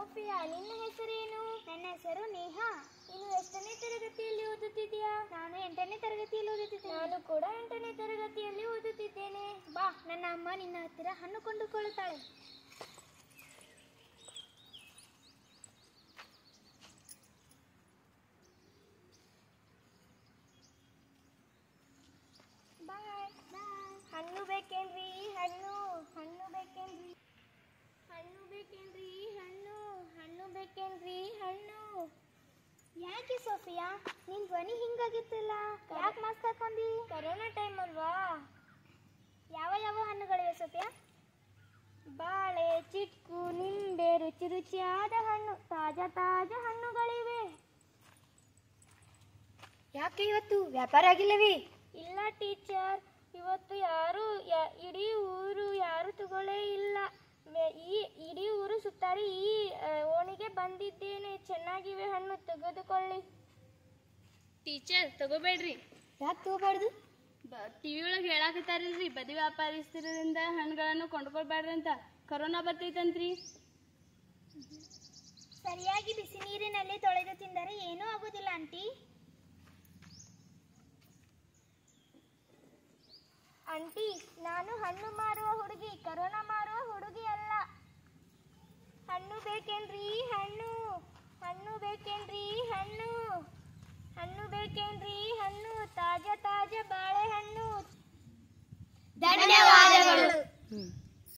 Sophia ನಿನ್ನ ಹೆಸರೇನು? ನನ್ನ ಹೆಸರು ನೇಹಾ. ನೀನು ಎಷ್ಟನೇ ತರಗತಿಯಲ್ಲಿ ಓದುತ್ತಿದ್ದೀಯಾ? ನಾನು ಎಂಟನೇ ತರಗತಿಯಲ್ಲಿ ಓದುತ್ತಿದ್ದೇನೆ. ನಾನು ಕೂಡ ಎಂಟನೇ ತರಗತಿಯಲ್ಲಿ ಓದುತ್ತಿದ್ದೇನೆ. ಬಾ ನನ್ನ ಅಮ್ಮ ನಿನ್ನ ಹತ್ತಿರ ಹಣ್ಣು ಕೊಂಡುಕೊಳ್ಳುತ್ತಾಳೆ ಬಾಯ್ ಬಾಯ್ ಹಣ್ಣು ಬೇಕೇನ್ರಿ ಹಣ್ಣು ಹಣ್ಣು ಬೇಕೇನ್ರಿ ಹಣ್ಣು ಬೇಕೇನ್ರಿ ಹಣ್ಣು ಹಣ್ಣು ಬೇಕೇನ್ರಿ ಹಣ್ಣು? ಯಾಕೆ ಸೋಫಿಯಾ? ನಿನ್ ಧ್ವನಿ ಹಿಂಗಾಗಿತ್ತಲ್ಲ. ಯಾಕೆ ಮಾಸ್ಕ್ ಹಾಕೊಂಡಿ? ಕೊರೋನಾ ಟೈಮ್ ಅಲ್ವಾ? ಯಾವ ಯಾವ ಹಣ್ಣುಗಳಿವೆ ಸೋಫಿಯಾ? ಬಾಳೆ ಚಿಟ್ಕು ನಿಂಬೆ ರುಚಿ ರುಚಿಯಾದ ಹಣ್ಣು. ತಾಜಾ ತಾಜಾ ಹಣ್ಣುಗಳಿವೆ. ಯಾಕೆ ಇವತ್ತು ವ್ಯಾಪಾರ ಆಗಿಲ್ಲವೇ? ಇಲ್ಲ ಟೀಚರ್ ಇವತ್ತು ಯಾರು ಇಡೀ ಊರು ಯಾರು ತಗೊಳ್ಳೇ ಇಲ್ಲ. ಈ ಇಡೀ ಊರು ಸುತ್ತಾರೆ ಈ ಬಂದಿದ್ದೇನೆ ಚೆನ್ನಾಗಿವೆ ಹಣ್ಣು ತೆಗೆದುಕೊಳ್ಳಿ. ಟೀಚರ್ ತಗೋಬೇಡ್ರಿ. ಯಾಕೆ ತಗೋಬಾರ್ದು? ಟಿವಿ ಒಳಗೆ ಹೇಳಾಕತ್ತಾರಲ್ರಿ ಬದಿ ವ್ಯಾಪಾರಿಸ್ತಿರೋದ್ರಿಂದ ಹಣ್ಣುಗಳನ್ನು ಕೊಂಡ್ಕೊಳ್ಬೇಡ್ರಿ ಅಂತ ಕರೋನಾ ಬರ್ತೈತಂತ್ರಿ. ಸರಿಯಾಗಿ ಬಿಸಿ ನೀರಿನಲ್ಲಿ ತೊಳೆದು ತಿಂದರೆ ಏನೂ ಆಗುದಿಲ್ಲ ಆಂಟಿ. ಆಂಟಿ ನಾನು ಹಣ್ಣು ಮಾರುವ ಹುಡುಗಿ ಕರೋನಾ ಮಾರುವ ಹುಡುಗಿ ಅಲ್ಲ. ಹಣ್ಣು ಬೇಕೇನ್ರಿ ಹಣ್ಣು? ಹಣ್ಣು ಬೇಕೇನ್ರಿ ಹಣ್ಣು? ಹಣ್ಣು ಬೇಕೇನ್ರಿ